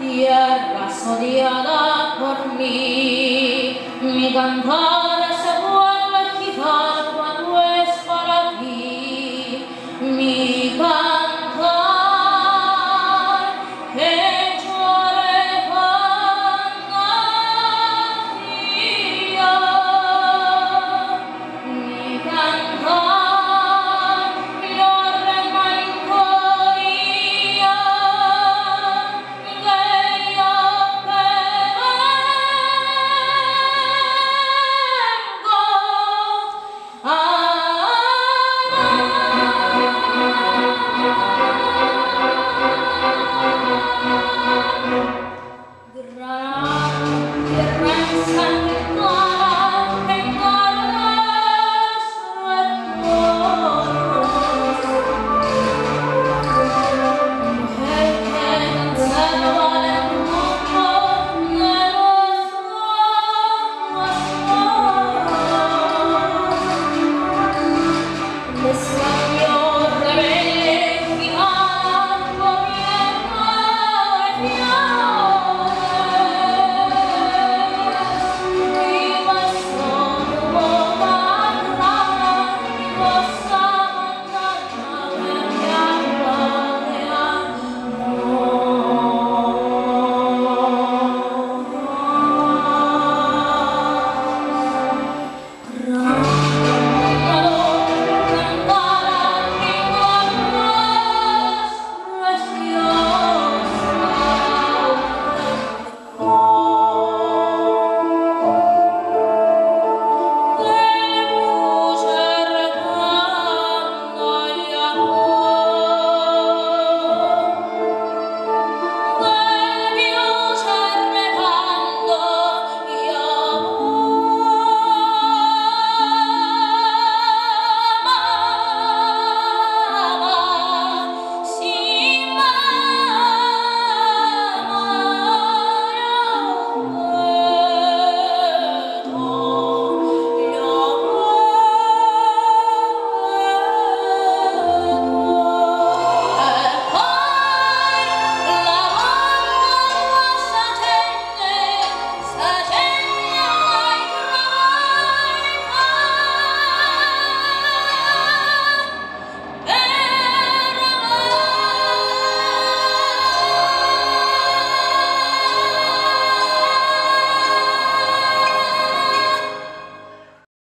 Tiada sodiada kormi, mi kantar.